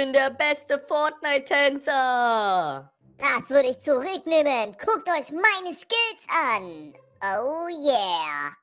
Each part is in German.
bin der beste Fortnite-Tänzer. Das würde ich zurücknehmen. Guckt euch meine Skills an. Oh yeah.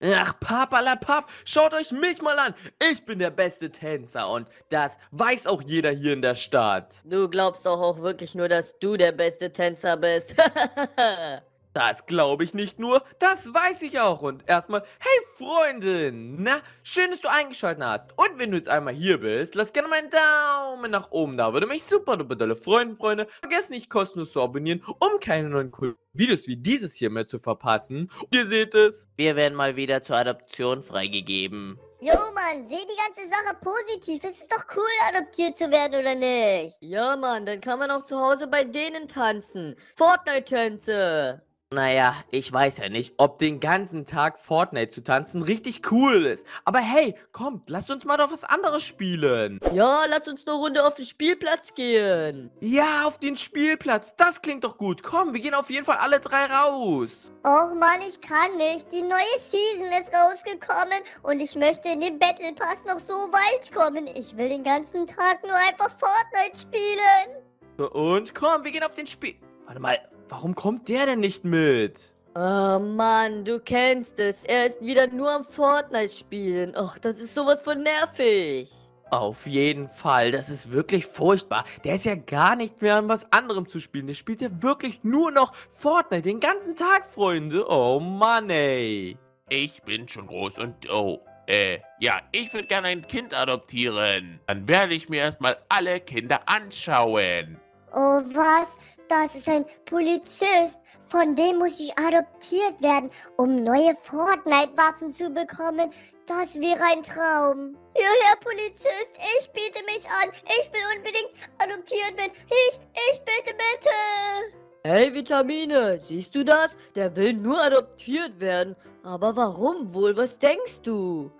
Ach, papalapap, schaut euch mich mal an. Ich bin der beste Tänzer und das weiß auch jeder hier in der Stadt. Du glaubst doch auch wirklich nur, dass du der beste Tänzer bist. Das glaube ich nicht nur, das weiß ich auch. Und erstmal, hey Freundin, na, schön, dass du eingeschaltet hast. Und wenn du jetzt einmal hier bist, lass gerne mal einen Daumen nach oben da. Würde mich super duper dolle freuen, Freunde. Vergesst nicht kostenlos zu abonnieren, um keine neuen coolen Videos wie dieses hier mehr zu verpassen. Und ihr seht es, wir werden mal wieder zur Adoption freigegeben. Jo, Mann, seh die ganze Sache positiv. Es ist doch cool, adoptiert zu werden, oder nicht? ja, Mann, dann kann man auch zu Hause bei denen tanzen. Fortnite-Tänze. Naja, ich weiß ja nicht, ob den ganzen Tag Fortnite zu tanzen richtig cool ist. Aber hey, kommt, lasst uns mal doch was anderes spielen. Ja, lass uns eine Runde auf den Spielplatz gehen. Ja, auf den Spielplatz. Das klingt doch gut. Komm, wir gehen auf jeden Fall alle drei raus. Och Mann, ich kann nicht. Die neue Season ist rausgekommen und ich möchte in den Battle Pass noch so weit kommen. Ich will den ganzen Tag nur einfach Fortnite spielen. Und komm, wir gehen auf den Spiel... Warte mal, warum kommt der denn nicht mit? Oh Mann, du kennst es. Er ist wieder nur am Fortnite spielen. Och, das ist sowas von nervig. Auf jeden Fall, das ist wirklich furchtbar. Der ist ja gar nicht mehr an was anderem zu spielen. Der spielt ja wirklich nur noch Fortnite den ganzen Tag, Freunde. Oh Mann, ey. Ich bin schon groß und oh, äh, ja, ich würde gerne ein Kind adoptieren. Dann werde ich mir erstmal alle Kinder anschauen. Oh was? Das ist ein Polizist. Von dem muss ich adoptiert werden, um neue Fortnite-Waffen zu bekommen. Das wäre ein Traum. Ja, Herr Polizist, ich biete mich an. Ich will unbedingt adoptiert werden. Ich, ich bitte, bitte. Hey, Vitamine, siehst du das? Der will nur adoptiert werden. Aber warum wohl? Was denkst du?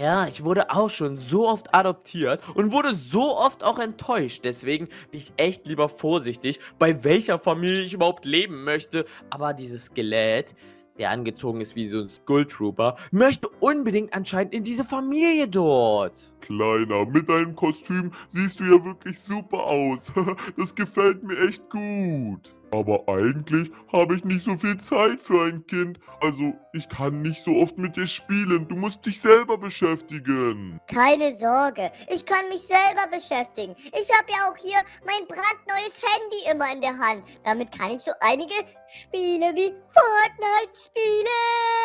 Ja, ich wurde auch schon so oft adoptiert und wurde so oft auch enttäuscht. Deswegen bin ich echt lieber vorsichtig, bei welcher Familie ich überhaupt leben möchte. Aber dieses Skelett, der angezogen ist wie so ein Skulltrooper, möchte unbedingt anscheinend in diese Familie dort. Kleiner, mit deinem Kostüm siehst du ja wirklich super aus. Das gefällt mir echt gut. Aber eigentlich habe ich nicht so viel Zeit für ein Kind. Also, ich kann nicht so oft mit dir spielen. Du musst dich selber beschäftigen. Keine Sorge, ich kann mich selber beschäftigen. Ich habe ja auch hier mein brandneues Handy immer in der Hand. Damit kann ich so einige Spiele wie Fortnite spielen.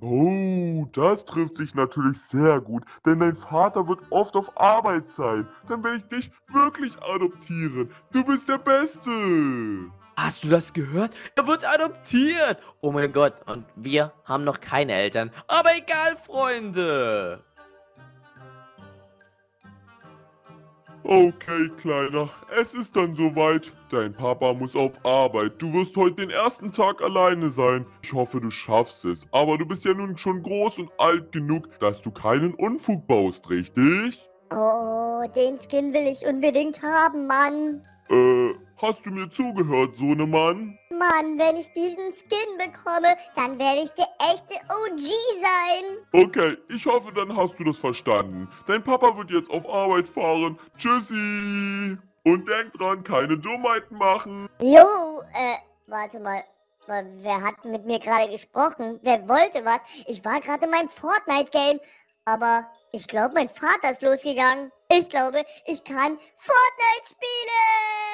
Oh, das trifft sich natürlich sehr gut, denn dein Vater wird oft auf Arbeit sein. Dann werde ich dich wirklich adoptieren. Du bist der Beste. Hast du das gehört? Er wird adoptiert. Oh mein Gott, und wir haben noch keine Eltern. Aber egal, Freunde. Okay, Kleiner, es ist dann soweit. Dein Papa muss auf Arbeit. Du wirst heute den ersten Tag alleine sein. Ich hoffe, du schaffst es. Aber du bist ja nun schon groß und alt genug, dass du keinen Unfug baust, richtig? Oh, den Skin will ich unbedingt haben, Mann. Äh, hast du mir zugehört, Sohnemann? Mann, wenn ich diesen Skin bekomme, dann werde ich der echte OG sein. Okay, ich hoffe, dann hast du das verstanden. Dein Papa wird jetzt auf Arbeit fahren. Tschüssi. Und denk dran, keine Dummheiten machen. Jo, äh, warte mal. Wer hat mit mir gerade gesprochen? Wer wollte was? Ich war gerade in meinem Fortnite-Game. Aber ich glaube, mein Vater ist losgegangen. Ich glaube, ich kann Fortnite spielen.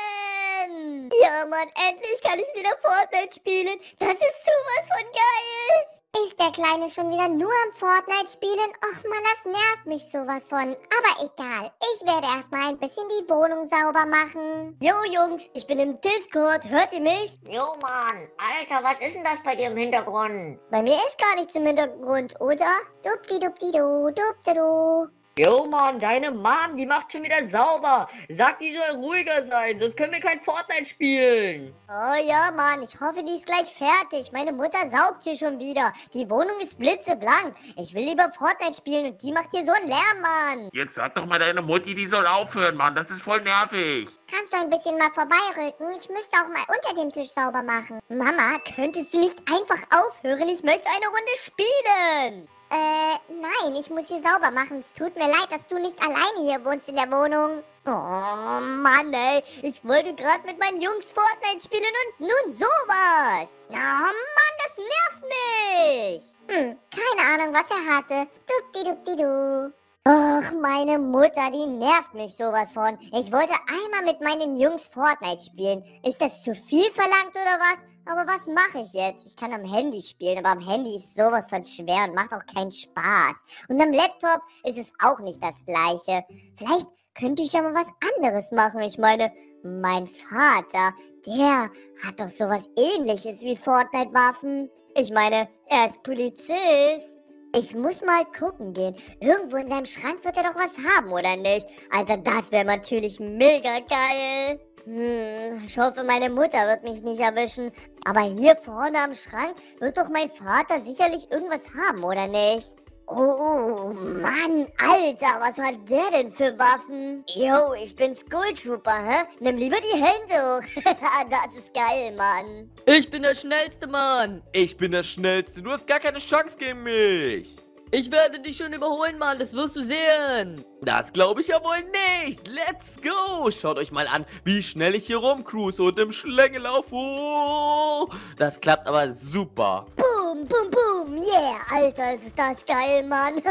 Ja, Mann, endlich kann ich wieder Fortnite spielen. Das ist sowas von geil. Ist der Kleine schon wieder nur am Fortnite spielen? Och man, das nervt mich sowas von. Aber egal, ich werde erstmal ein bisschen die Wohnung sauber machen. Jo Jungs, ich bin im Discord. Hört ihr mich? Jo, Mann. Alter, was ist denn das bei dir im Hintergrund? Bei mir ist gar nichts im Hintergrund, oder? Dupdi-dupdi-du, dupdi-du. Jo, Mann, deine Mom, die macht schon wieder sauber. Sag, die soll ruhiger sein, sonst können wir kein Fortnite spielen. Oh ja, Mann, ich hoffe, die ist gleich fertig. Meine Mutter saugt hier schon wieder. Die Wohnung ist blitzeblank. Ich will lieber Fortnite spielen und die macht hier so einen Lärm, Mann. Jetzt sag doch mal deine Mutti, die soll aufhören, Mann. Das ist voll nervig. Kannst du ein bisschen mal vorbeirücken? Ich müsste auch mal unter dem Tisch sauber machen. Mama, könntest du nicht einfach aufhören? Ich möchte eine Runde spielen. Äh, nein, ich muss hier sauber machen. Es tut mir leid, dass du nicht alleine hier wohnst in der Wohnung. Oh Mann, ey. Ich wollte gerade mit meinen Jungs Fortnite spielen und nun sowas. Oh Mann, das nervt mich. Hm, keine Ahnung, was er hatte. Dupdi-dupdi-du. Och, meine Mutter, die nervt mich sowas von. Ich wollte einmal mit meinen Jungs Fortnite spielen. Ist das zu viel verlangt oder was? Aber was mache ich jetzt? Ich kann am Handy spielen, aber am Handy ist sowas von schwer und macht auch keinen Spaß. Und am Laptop ist es auch nicht das gleiche. Vielleicht könnte ich ja mal was anderes machen. Ich meine, mein Vater, der hat doch sowas ähnliches wie Fortnite-Waffen. Ich meine, er ist Polizist. Ich muss mal gucken gehen. Irgendwo in seinem Schrank wird er doch was haben, oder nicht? Alter, das wäre natürlich mega geil. Hm, ich hoffe, meine Mutter wird mich nicht erwischen. Aber hier vorne am Schrank wird doch mein Vater sicherlich irgendwas haben, oder nicht? Oh, Mann, Alter, was hat der denn für Waffen? Yo, ich bin Skull Trooper, hä? Nimm lieber die Hände hoch. das ist geil, Mann. Ich bin der schnellste Mann. Ich bin der Schnellste. Du hast gar keine Chance gegen mich. Ich werde dich schon überholen, Mann. Das wirst du sehen. Das glaube ich ja wohl nicht. Let's go. Schaut euch mal an, wie schnell ich hier rumcruise und im Schlängellauf. Oh, das klappt aber super. Boom, boom, boom. Yeah, Alter, ist das geil, Mann. In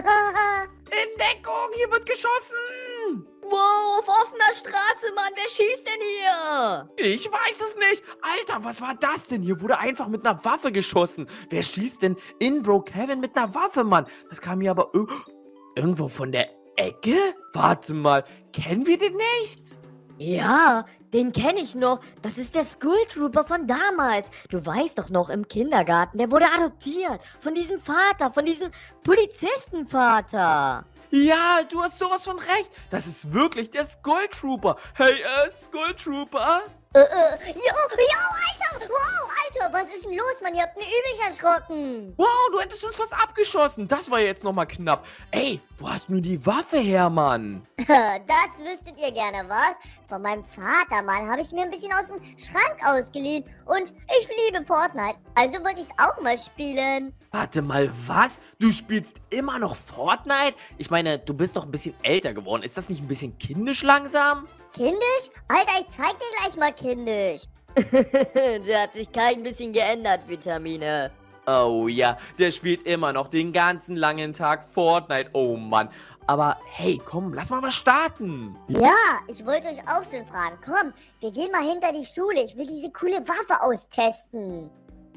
Deckung, hier wird geschossen. Wow, auf offener Straße, Mann. Wer schießt denn hier? Ich weiß es nicht. Alter, was war das denn? Hier wurde einfach mit einer Waffe geschossen. Wer schießt denn in Brookhaven mit einer Waffe, Mann? Das kam mir aber ir- irgendwo von der Ecke? Warte mal, kennen wir den nicht? Ja, den kenne ich noch. Das ist der School Trooper von damals. Du weißt doch noch, im Kindergarten, der wurde adoptiert. Von diesem Vater, von diesem Polizistenvater. Ja, du hast sowas von recht. Das ist wirklich der Skull Trooper. Hey, äh, Skull Trooper? Äh, äh, jo, jo, Alter. Wow, Alter, was ist denn los, Mann? Ihr habt mich übel erschrocken. Wow, du hättest uns was abgeschossen. Das war jetzt nochmal knapp. Ey, wo hast du die Waffe her, Mann? Das wüsstet ihr gerne, was? Von meinem Vater, Mann, habe ich mir ein bisschen aus dem Schrank ausgeliehen. Und ich liebe Fortnite. Also wollte ich es auch mal spielen. Warte mal, was? Du spielst immer noch Fortnite? Ich meine, du bist doch ein bisschen älter geworden. Ist das nicht ein bisschen kindisch langsam? Kindisch? Alter, ich zeig dir gleich mal kindisch. der hat sich kein bisschen geändert, Vitamine. Oh ja, der spielt immer noch den ganzen langen Tag Fortnite. Oh Mann. Aber hey, komm, lass mal was starten. Ja, ich wollte euch auch schon fragen. Komm, wir gehen mal hinter die Schule. Ich will diese coole Waffe austesten.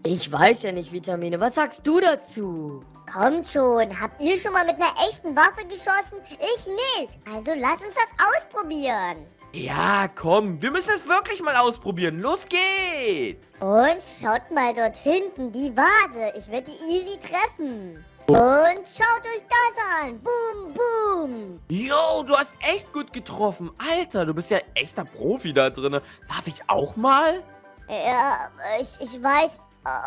Ich weiß ja nicht, Vitamine. Was sagst du dazu? Kommt schon, habt ihr schon mal mit einer echten Waffe geschossen? Ich nicht. Also lass uns das ausprobieren. Ja, komm, wir müssen es wirklich mal ausprobieren. Los geht's. Und schaut mal dort hinten, die Vase. Ich werde die easy treffen. Und schaut euch das an. Boom, boom. Yo, du hast echt gut getroffen. Alter, du bist ja echter Profi da drin. Darf ich auch mal? Ja, ich, ich weiß.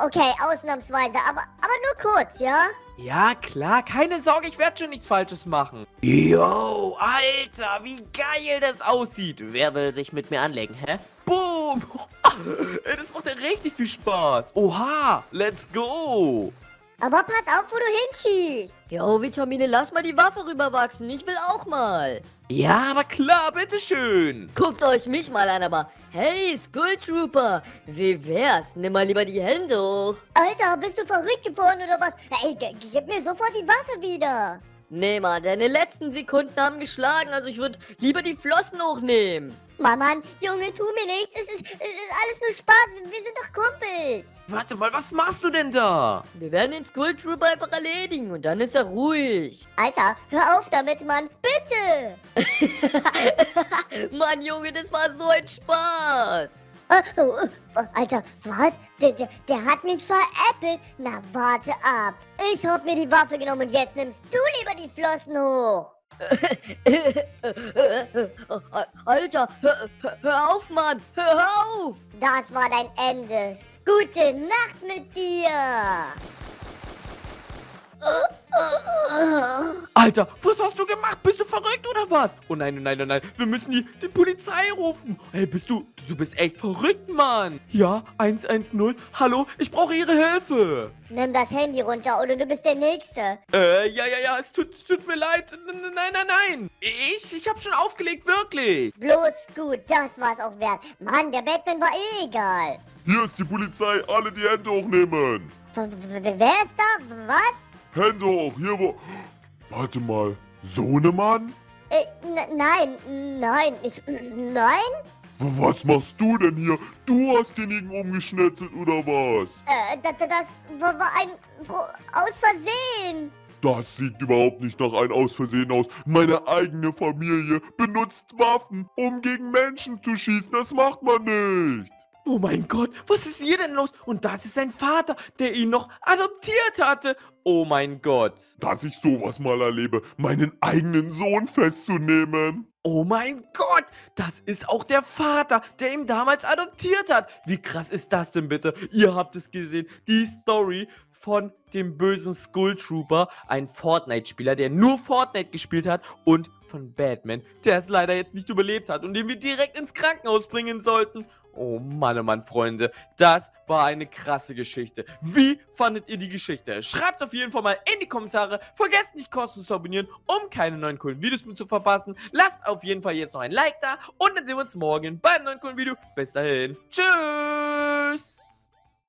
Okay, ausnahmsweise, aber, aber nur kurz, ja? Ja, klar, keine Sorge, ich werde schon nichts Falsches machen. Yo, Alter, wie geil das aussieht. Wer will sich mit mir anlegen, hä? Boom! Ey, das macht ja richtig viel Spaß. Oha, let's go. Aber pass auf, wo du hinschießt. Jo, Vitamine, lass mal die Waffe rüberwachsen. Ich will auch mal. Ja, aber klar, bitteschön. Guckt euch mich mal an, aber hey, Skull Trooper, wie wär's? Nimm mal lieber die Hände hoch. Alter, bist du verrückt geworden oder was? Ey, gib mir sofort die Waffe wieder. Nee, Mann, deine letzten Sekunden haben geschlagen, also ich würde lieber die Flossen hochnehmen. Mann, Mann, Junge, tu mir nichts. Es ist, es ist alles nur Spaß. Wir, sind doch Kumpels. Warte mal, was machst du denn da? Wir werden den Skull Trooper einfach erledigen und dann ist er ruhig. Alter, hör auf damit, Mann. Bitte. Mann, Junge, das war so ein Spaß. Äh, oh, oh, Alter, was? Der, der, der hat mich veräppelt. Na, warte ab. Ich hab mir die Waffe genommen und jetzt nimmst du lieber die Flossen hoch. Alter, hör, hör- auf, Mann, hör auf. Das war dein Ende. Gute Nacht mit dir. Alter, was hast du gemacht? Bist du verrückt oder was? Oh nein, oh nein, oh nein. Wir müssen die, die Polizei rufen. Hey, bist du... Du bist echt verrückt, Mann. Ja, 110. Hallo, ich brauche Ihre Hilfe. Nimm das Handy runter oder du bist der Nächste. Äh, ja, ja, ja, es tut, tut mir leid. N Nein, nein, nein. Ich, ich habe schon aufgelegt, wirklich. Bloß gut, das war's auch wert. Mann, der Batman war eh egal. Hier ist die Polizei, alle die Hände hochnehmen. W- wer ist da? Was? Hände hoch, hier wo... Warte mal, Sohnemann? Äh, nein, nein, ich... Nein? Was machst du denn hier? Du hast denjenigen umgeschnetzelt oder was? Äh, da- da- das war ein... Aus Versehen. Das sieht überhaupt nicht nach einem aus Versehen aus. Meine eigene Familie benutzt Waffen, um gegen Menschen zu schießen. Das macht man nicht. Oh mein Gott, was ist hier denn los? Und das ist sein Vater, der ihn noch adoptiert hatte. Oh mein Gott. Dass ich sowas mal erlebe, meinen eigenen Sohn festzunehmen. Oh mein Gott, das ist auch der Vater, der ihn damals adoptiert hat. Wie krass ist das denn bitte? Ihr habt es gesehen, die Story von dem bösen Skull Trooper, ein Fortnite-Spieler, der nur Fortnite gespielt hat und von Batman, der es leider jetzt nicht überlebt hat und den wir direkt ins Krankenhaus bringen sollten. Oh Mann, oh Mann, Freunde, das war eine krasse Geschichte. Wie fandet ihr die Geschichte? Schreibt auf jeden Fall mal in die Kommentare. Vergesst nicht kostenlos zu abonnieren, um keine neuen coolen Videos mehr zu verpassen. Lasst auf jeden Fall jetzt noch ein Like da und dann sehen wir uns morgen beim neuen coolen Video. Bis dahin, tschüss!